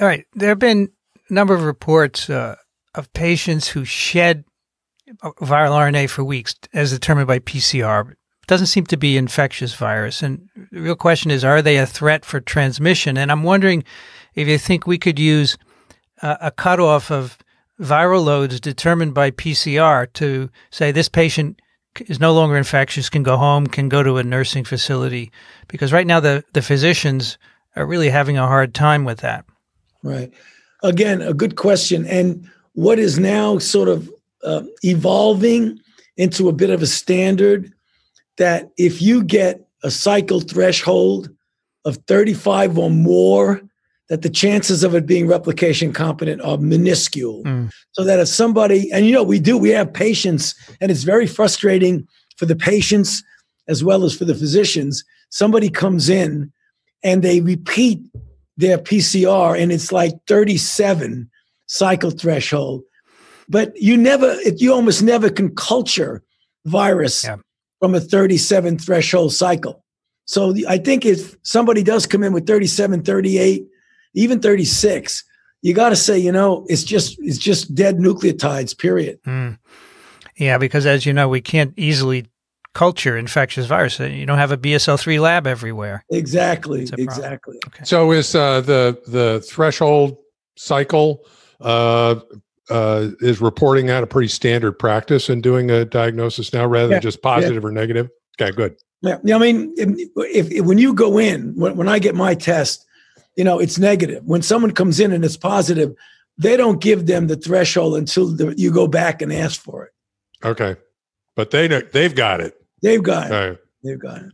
All right. There have been a number of reports uh, of patients who shed viral RNA for weeks, as determined by PCR. It doesn't seem to be infectious virus. And the real question is, are they a threat for transmission? And I'm wondering if you think we could use uh, a cutoff of viral loads determined by PCR to say this patient is no longer infectious, can go home, can go to a nursing facility, because right now the, the physicians are really having a hard time with that. Right. Again, a good question. And what is now sort of uh, evolving into a bit of a standard that if you get a cycle threshold of 35 or more, that the chances of it being replication competent are minuscule. Mm. So that if somebody, and you know, we do, we have patients, and it's very frustrating for the patients as well as for the physicians. Somebody comes in and they repeat their PCR, and it's like 37 cycle threshold. But you never, you almost never can culture virus yeah. from a 37 threshold cycle. So I think if somebody does come in with 37, 38, even 36, you got to say, you know, it's just it's just dead nucleotides. Period. Mm. Yeah, because as you know, we can't easily culture infectious virus. You don't have a BSL three lab everywhere. Exactly. Exactly. Okay. So is uh, the the threshold cycle uh, uh, is reporting out a pretty standard practice in doing a diagnosis now, rather yeah. than just positive yeah. or negative? Okay, good. Yeah, I mean, if, if, when you go in, when, when I get my test, you know, it's negative. When someone comes in and it's positive, they don't give them the threshold until the, you go back and ask for it. Okay, but they they've got it. They've got it. Right. They've got it.